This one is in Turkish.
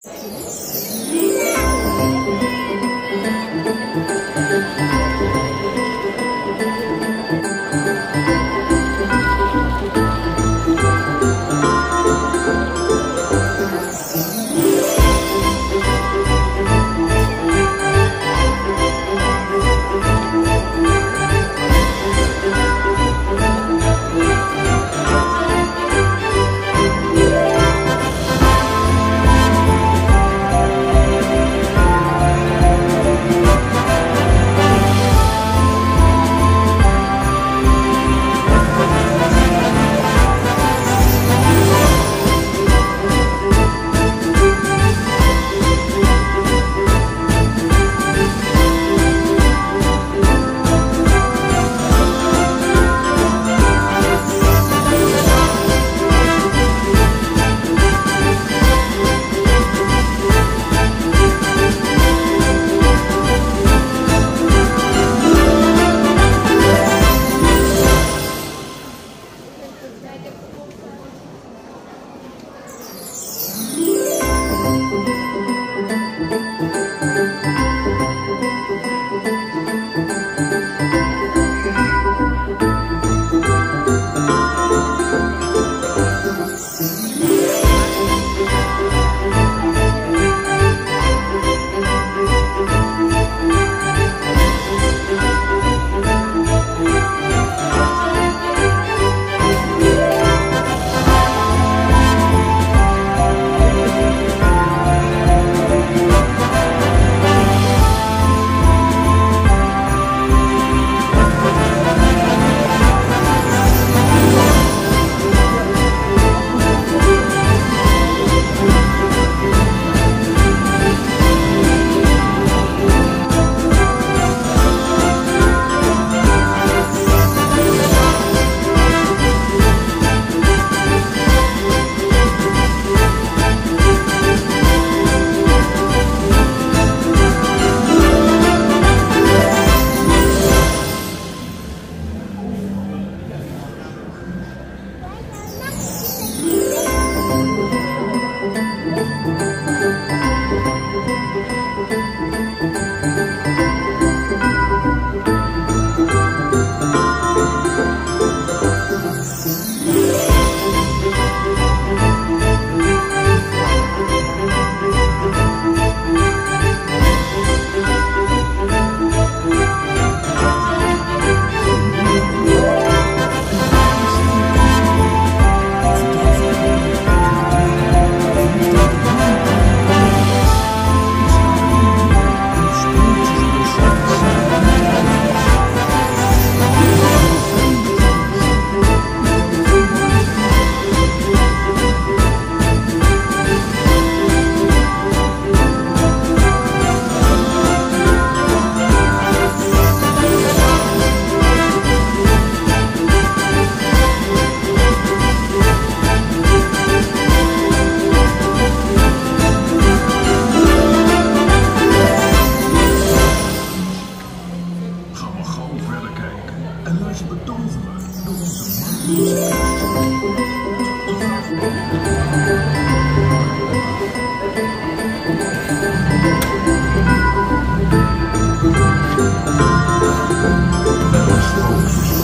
该物种的模式产地。Let's go.